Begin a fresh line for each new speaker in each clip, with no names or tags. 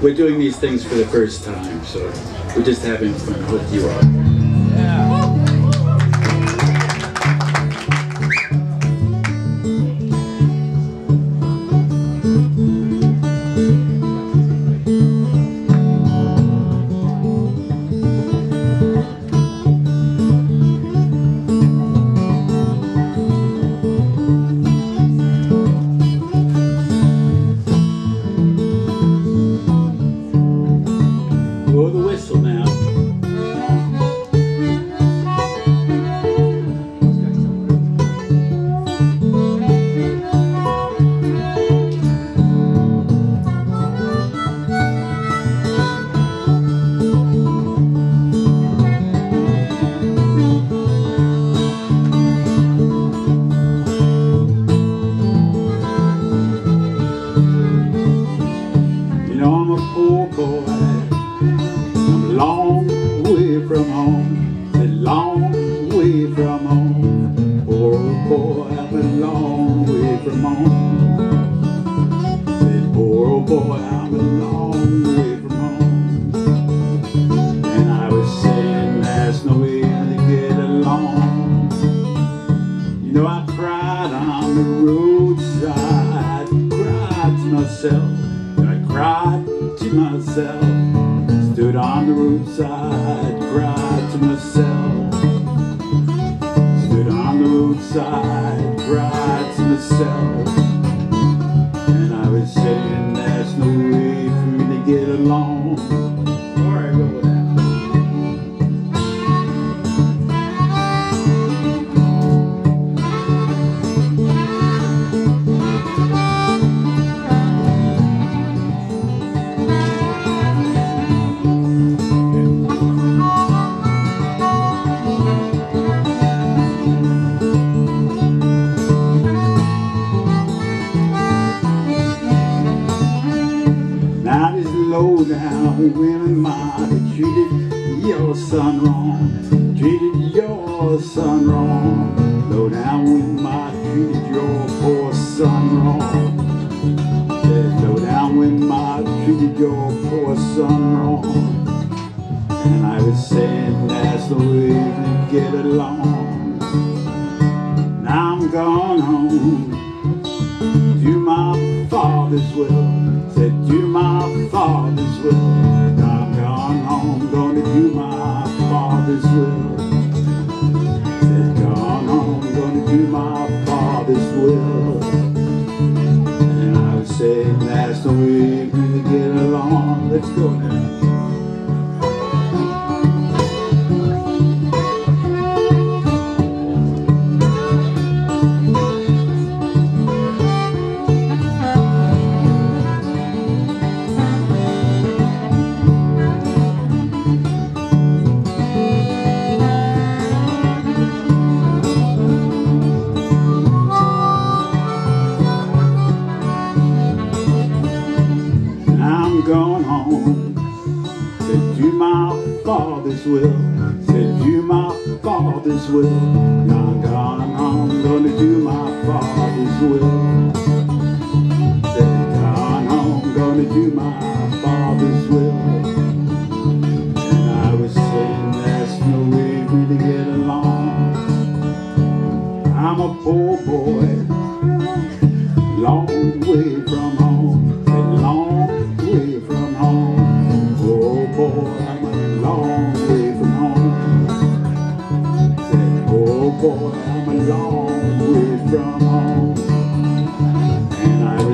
we're doing these things for the first time, so we're just having fun with you all. I'm a poor boy. I'm a long way from home. A long way from home. Poor old boy, I'm a long way from home. Said poor old boy, I'm a long way from home. And I was saying there's no way to get along. You know I cried on the roadside, cried to myself, myself. Stood on the roadside, cried to myself. Stood on the roadside, cried to myself. And I was saying there's no way for me to get along. Low down women might treated your son wrong, treated your son wrong. Low down might have treated your poor son wrong. Yeah, low down might have treated your poor son wrong. And I was saying that's the way to get along. Now I'm gone home do my father's will. Said, do my father's will. I'm gone home, gonna do my father's will. Said, gone home, gonna do my father's will. And I was saying, the way we get along. Let's go now. Father's will. Said do my father's will. Now I'm gone home, gonna do my father's will. Said gone home, gonna do my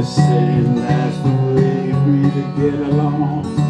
Was saying the way for me to get along.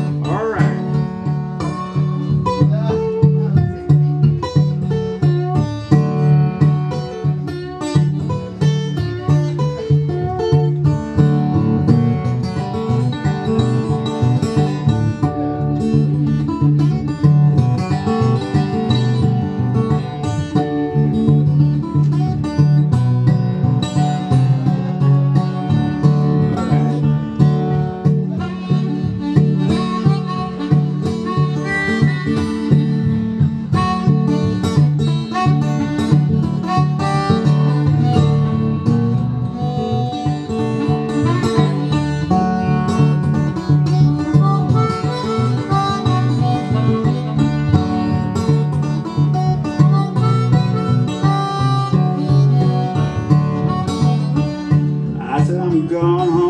gone home.